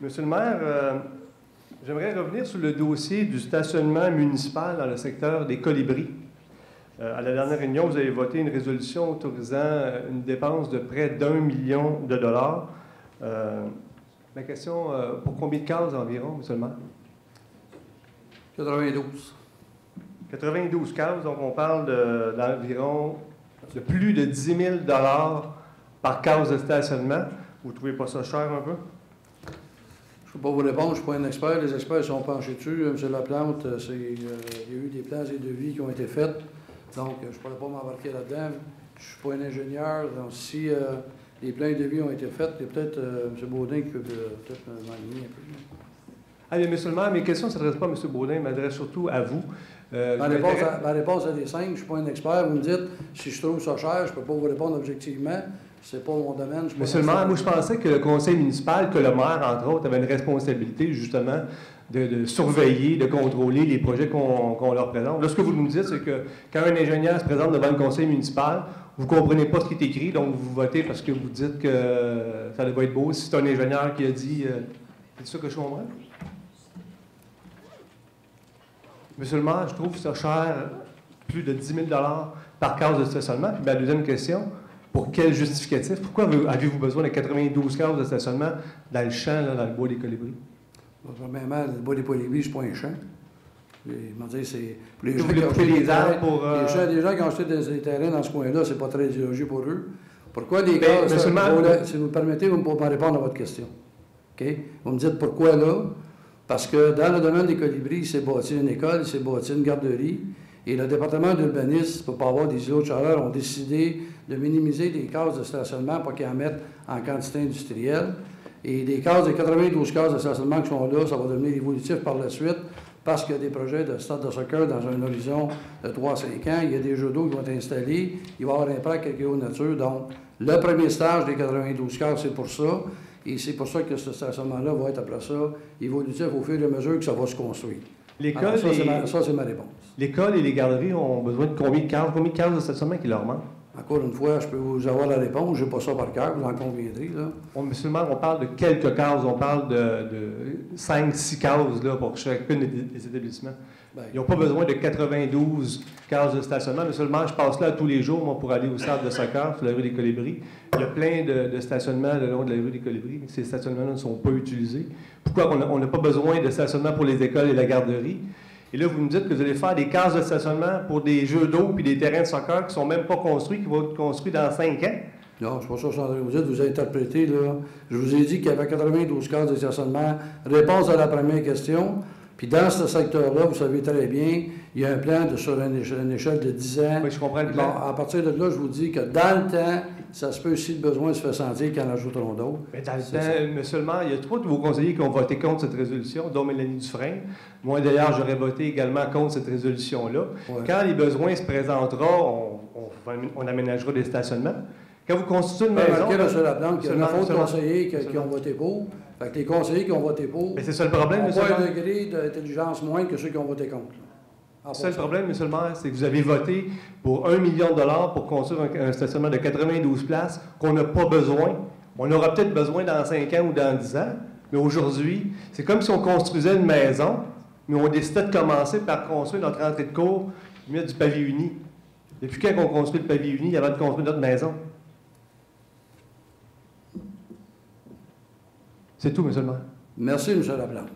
Monsieur le maire, euh, j'aimerais revenir sur le dossier du stationnement municipal dans le secteur des colibris. Euh, à la dernière réunion, vous avez voté une résolution autorisant euh, une dépense de près d'un million de dollars. Euh, ma question, pour combien de cases environ, monsieur le maire? 92. 92 cases, donc on parle de- d'environ de, plus de 10 000 dollars par case de stationnement. Vous trouvez pas ça cher un peu? Je ne peux pas vous répondre, je ne suis pas un expert. Les experts sont penchés dessus. Euh, M. Laplante, euh, c'est, euh, il y a eu des plans et devis qui ont été faits. Donc, je ne pourrais pas m'embarquer là-dedans. Je ne suis pas un ingénieur. Donc, si euh, les plans et devis ont été faits, il y a peut-être euh, M. Baudin qui peut peut-être m'aligner un peu. Ah, mais monsieur le maire, mes questions ne s'adressent pas à M. Baudin, elles m'adressent surtout à vous. Euh, Ma réponse, à, ma réponse à des cinq, je ne suis pas un expert. Vous me dites, si je trouve ça cher, je ne peux pas vous répondre objectivement. Ce n'est pas mon domaine. je Monsieur le maire, moi je pensais que le conseil municipal, que le maire, entre autres, avait une responsabilité justement de, de surveiller, de contrôler les projets qu'on leur présente. Là, ce que vous nous dites, c'est que quand un ingénieur se présente devant le conseil municipal, vous ne comprenez pas ce qui est écrit, donc vous votez parce que vous dites que ça va être beau. Si c'est un ingénieur qui a dit... euh, c'est ça que je comprends? Monsieur le maire, je trouve ça cher, plus de 10 000 par case de stationnement. Puis ma deuxième question, pour quel justificatif? Pourquoi avez- avez-vous besoin de 92 cases de stationnement dans le champ, là, dans le bois des colibris? Bon, mal, le bois des Polybies, c'est pas un champ. Dire, c'est... Pour les Vous gens qui ont les des terrains- pour, euh, les gens- les gens qui ont acheté des, des terrains dans ce coin-là, c'est pas très idéologique pour eux. Pourquoi les vous- vous- si vous me permettez, vous me pouvez répondre à votre question. Vous me dites pourquoi là? Parce que dans le domaine des colibris, il s'est bâti une école, il s'est bâti une garderie. Et le département d'urbanisme, pour ne pas avoir des îlots de chaleur, ont décidé de minimiser les cases de stationnement pour qu'ils en mettent en quantité industrielle. Et les cases, les 92 cases de stationnement qui sont là, ça va devenir évolutif par la suite parce qu'il y a des projets de stade de soccer dans un horizon de 3 à 5 ans. Il y a des jeux d'eau qui vont être installés. Il va y avoir un parc avec eau nature. Donc, le premier stage des 92 cases, c'est pour ça. Et c'est pour ça que ce stationnement-là va être après ça évolutif au fur et à mesure que ça va se construire. L'école ça, et, ma, ça, c'est ma réponse. l'école et les garderies ont besoin de combien de cases? Combien de cases de stationnement qui leur manquent? Encore une fois, je peux vous avoir la réponse. Je n'ai pas ça par cœur, vous en conviendrez. Là. On, monsieur le maire, on parle de quelques cases, on parle de, de 5-6 cases là, pour chacune des, des établissements. Ben, Ils n'ont pas besoin de 92 cases de stationnement. Monsieur le maire, je passe là tous les jours, moi, pour aller au stade de soccer sur la rue des Colibris. Il y a plein de, de stationnements le long de la rue des Colibris, mais ces stationnements-là ne sont pas utilisés. Pourquoi on n'a pas besoin de stationnement pour les écoles et la garderie? Et là, vous me dites que vous allez faire des cases de stationnement pour des jeux d'eau puis des terrains de soccer qui ne sont même pas construits, qui vont être construits dans 5 ans. Non, ça que je en train de vous dire. Vous avez interprété, là. Je vous ai dit qu'il y avait 92 cases de stationnement. Réponse à la première question. Puis dans ce secteur-là, vous savez très bien, il y a un plan de, sur une échelle, une échelle de 10 ans. Oui, je comprends le Bon, plan. à partir de là, je vous dis que dans le temps, ça se peut, si le besoin se fait sentir, qu'ils en ajouteront d'autres. Mais dans le temps, ça. le maire, il y a trois de vos conseillers qui ont voté contre cette résolution, dont Mélanie Dufresne. Moi, d'ailleurs, j'aurais voté également contre cette résolution-là. Ouais. Quand les besoins se présenteront, on, on- on aménagera des stationnements. Quand vous constituez une maison... Remarquez, là, sur la plante, qu'il y a Seulement- 9 autres seulement- conseillers qui, qui ont voté pour. Fait que les conseillers qui ont voté pour Mais c'est ça le problème, n'ont monsieur le pas un degré d'intelligence moins que ceux qui ont voté contre. C'est ça le problème, monsieur le maire, c'est que vous avez voté pour un million de dollars pour construire un, un stationnement de 92 places qu'on n'a pas besoin. On aura peut-être besoin dans 5 ans ou dans 10 ans, mais aujourd'hui, c'est comme si on construisait une maison, mais on décidait de commencer par construire notre entrée de cour, mettre du pavé uni. Depuis quand on construit le pavé uni avant de construire notre maison? C'est tout, monsieur le maire. Merci, M. Laplante.